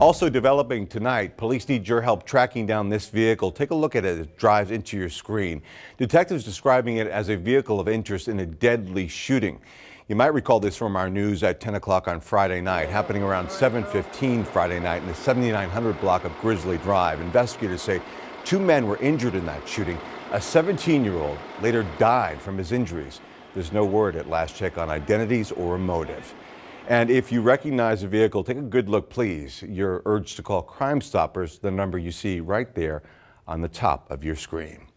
Also developing tonight, police need your help tracking down this vehicle. Take a look at it as it drives into your screen. Detectives describing it as a vehicle of interest in a deadly shooting. You might recall this from our news at 10 o'clock on Friday night, happening around 7:15 Friday night in the 7900 block of Grizzly Drive. Investigators say two men were injured in that shooting. A 17-year-old later died from his injuries. There's no word at last check on identities or a motive. And if you recognize a vehicle, take a good look, please. You're urged to call Crime Stoppers, the number you see right there on the top of your screen.